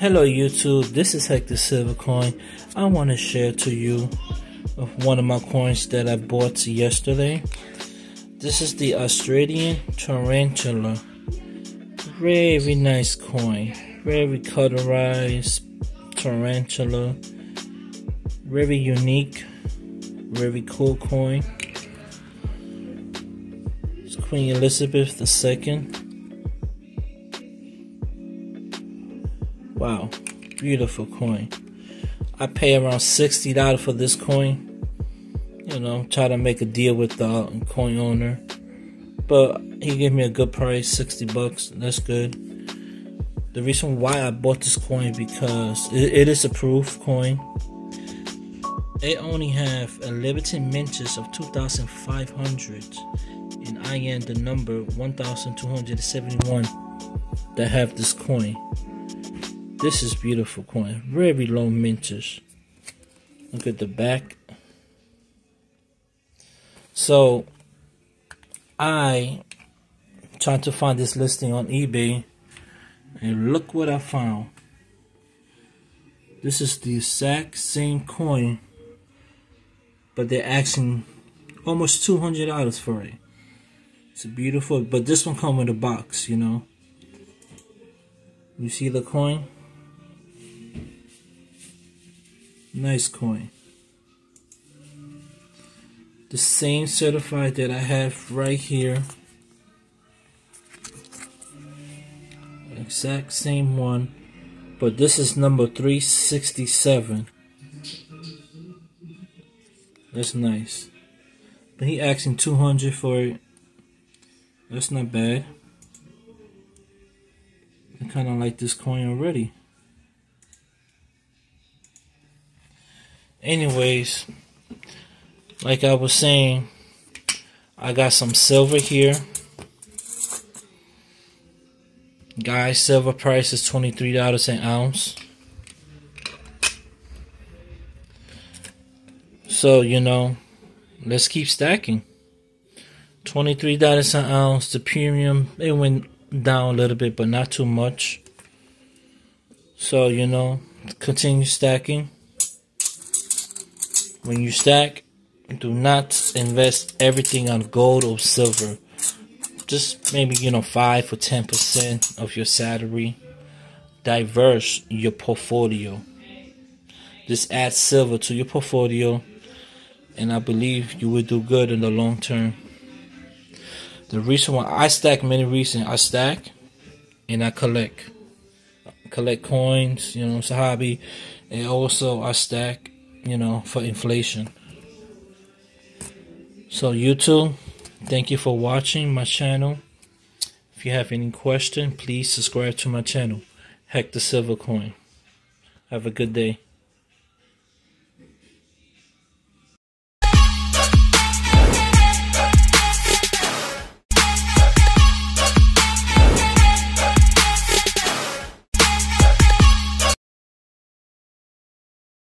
Hello YouTube, this is Hector Silvercoin. I want to share to you one of my coins that I bought yesterday. This is the Australian Tarantula. Very nice coin. Very colorized Tarantula. Very unique. Very cool coin. It's Queen Elizabeth II. Wow, beautiful coin. I pay around sixty dollars for this coin. You know, try to make a deal with the coin owner, but he gave me a good price, sixty bucks. That's good. The reason why I bought this coin because it, it is a proof coin. It only have a limited mintage of 2,500, and I am the number 1,271 that have this coin. This is beautiful coin. Very low mintage. Look at the back. So I tried to find this listing on eBay and look what I found. This is the exact same coin but they're asking almost $200 for it. It's a beautiful, but this one come with a box, you know. You see the coin? Nice coin. The same certified that I have right here. Exact same one. But this is number 367. That's nice. But he asking 200 for it. That's not bad. I kind of like this coin already. Anyways, like I was saying, I got some silver here. Guys, silver price is $23 an ounce. So, you know, let's keep stacking. $23 an ounce. The premium, it went down a little bit, but not too much. So, you know, continue stacking when you stack, do not invest everything on gold or silver. Just maybe, you know, 5 or 10% of your salary. Diverse your portfolio. Just add silver to your portfolio, and I believe you will do good in the long term. The reason why I stack many reasons I stack and I collect. Collect coins, you know, it's a hobby. And also I stack you know, for inflation. So YouTube, thank you for watching my channel. If you have any question, please subscribe to my channel, Hector Silvercoin. Have a good day.